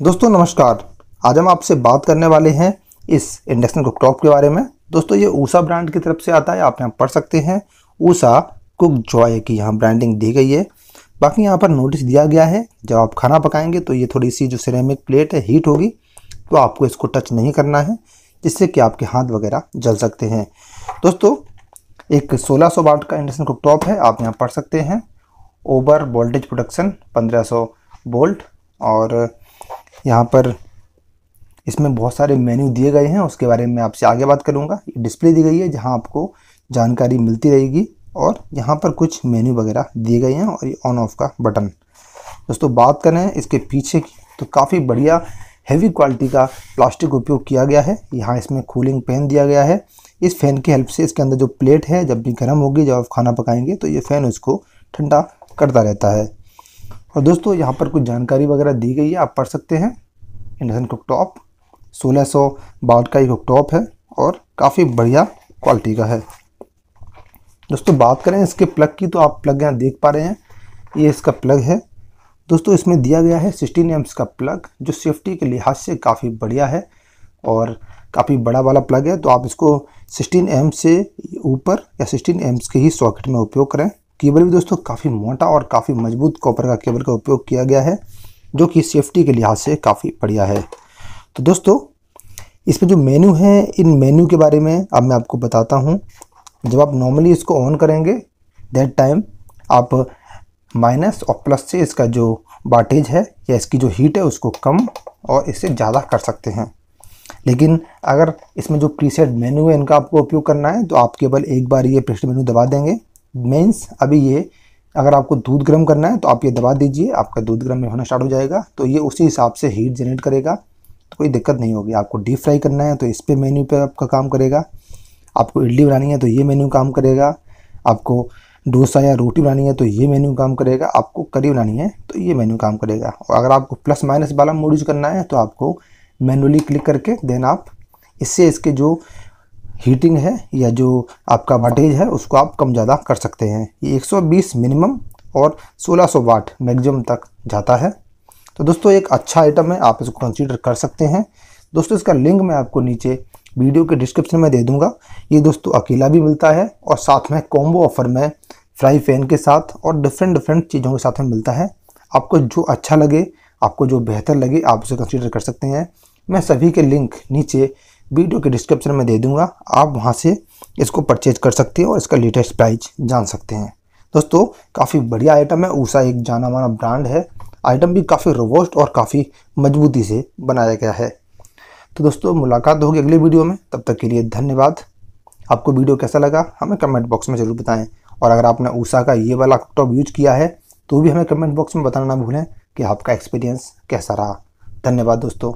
दोस्तों, नमस्कार। आज हम आपसे बात करने वाले हैं इस इंडक्शन कुकटॉप के बारे में। दोस्तों, ये ऊषा ब्रांड की तरफ़ से आता है, आप यहाँ पढ़ सकते हैं। ऊषा कुक जॉय की यहाँ ब्रांडिंग दी गई है। बाकी यहाँ पर नोटिस दिया गया है, जब आप खाना पकाएँगे तो ये थोड़ी सी जो सिरेमिक प्लेट है हीट होगी तो आपको इसको टच नहीं करना है, जिससे कि आपके हाथ वगैरह जल सकते हैं। दोस्तों, एक 1600 वाट का इंडक्शन कुकटॉप है, आप यहाँ पढ़ सकते हैं। ओवर वोल्टेज प्रोडक्शन 1500 वोल्ट और यहाँ पर इसमें बहुत सारे मेन्यू दिए गए हैं, उसके बारे में आपसे आगे बात करूँगा। डिस्प्ले दी गई है, जहाँ आपको जानकारी मिलती रहेगी और यहाँ पर कुछ मेन्यू वगैरह दिए गए हैं और ये ऑन ऑफ़ का बटन दोस्तों, बात करें इसके पीछे की तो काफ़ी बढ़िया हैवी क्वालिटी का प्लास्टिक उपयोग किया गया है। यहाँ इसमें कूलिंग फ़ैन दिया गया है। इस फ़ैन की हेल्प से इसके अंदर जो प्लेट है, जब भी गर्म होगी, जब आप खाना पकाएँगे तो ये फ़ैन उसको ठंडा करता रहता है। और दोस्तों, यहाँ पर कुछ जानकारी वगैरह दी गई है, आप पढ़ सकते हैं। इंडक्शन कुकटॉप 1600 सौ वाट का ये कुकटॉप है और काफ़ी बढ़िया क्वालिटी का है। दोस्तों, बात करें इसके प्लग की तो आप प्लग यहाँ देख पा रहे हैं। ये इसका प्लग है। दोस्तों, इसमें दिया गया है 16 एम्स का प्लग, जो सेफ्टी के लिहाज से काफ़ी बढ़िया है और काफ़ी बड़ा वाला प्लग है। तो आप इसको 16 एम से ऊपर या 16 एम्स के ही सॉकेट में उपयोग करें। केबल भी दोस्तों काफ़ी मोटा और काफ़ी मज़बूत कॉपर का केबल का उपयोग किया गया है, जो कि सेफ्टी के लिहाज से काफ़ी बढ़िया है। तो दोस्तों, इसमें जो मेन्यू है, इन मेन्यू के बारे में अब मैं आपको बताता हूँ। जब आप नॉर्मली इसको ऑन करेंगे दैट टाइम आप माइनस और प्लस से इसका जो वाटेज है, या इसकी जो हीट है, उसको कम और इससे ज़्यादा कर सकते हैं। लेकिन अगर इसमें जो प्रीसेट मेन्यू है, इनका आपको उपयोग करना है तो आप केवल एक बार ये प्रेस्ट मेन्यू दबा देंगे। मीन्स अभी ये, अगर आपको दूध गर्म करना है तो आप ये दबा दीजिए, आपका दूध गर्म होना स्टार्ट हो जाएगा। तो ये उसी हिसाब से हीट जनरेट करेगा। तो कोई दिक्कत नहीं होगी। आपको डीप फ्राई करना है तो इस पर मेन्यू पे आपका काम करेगा। आपको इडली बनानी है तो ये मेन्यू काम करेगा। आपको डोसा या रोटी बनानी है तो ये मेन्यू काम करेगा। आपको करी बनानी है तो ये मेन्यू काम करेगा। और अगर आपको प्लस माइनस वाला मोड यूज़ करना है तो आपको मैनुअली क्लिक करके देन आप इससे इसके जो हीटिंग है या जो आपका वाटेज है, उसको आप कम ज़्यादा कर सकते हैं। ये 120 मिनिमम और 1600 वाट मैक्सिमम तक जाता है। तो दोस्तों, एक अच्छा आइटम है, आप इसको कंसीडर कर सकते हैं। दोस्तों, इसका लिंक मैं आपको नीचे वीडियो के डिस्क्रिप्शन में दे दूँगा। ये दोस्तों, अकेला भी मिलता है और साथ में कॉम्बो ऑफ़र में फ्राई फ़ैन के साथ और डिफरेंट डिफरेंट चीज़ों के साथ में मिलता है। आपको जो अच्छा लगे, आपको जो बेहतर लगे, आप उसे कंसीडर कर सकते हैं। मैं सभी के लिंक नीचे वीडियो के डिस्क्रिप्शन में दे दूँगा। आप वहाँ से इसको परचेज कर सकते हैं और इसका लेटेस्ट प्राइस जान सकते हैं। दोस्तों, काफ़ी बढ़िया आइटम है। ऊषा एक जाना माना ब्रांड है। आइटम भी काफ़ी रोबोस्ट और काफ़ी मजबूती से बनाया गया है। तो दोस्तों, मुलाकात होगी अगले वीडियो में। तब तक के लिए धन्यवाद। आपको वीडियो कैसा लगा, हमें कमेंट बॉक्स में ज़रूर बताएँ। और अगर आपने ऊषा का ये वाला लैपटॉप यूज़ किया है तो भी हमें कमेंट बॉक्स में बताना ना भूलें कि आपका एक्सपीरियंस कैसा रहा। धन्यवाद दोस्तों।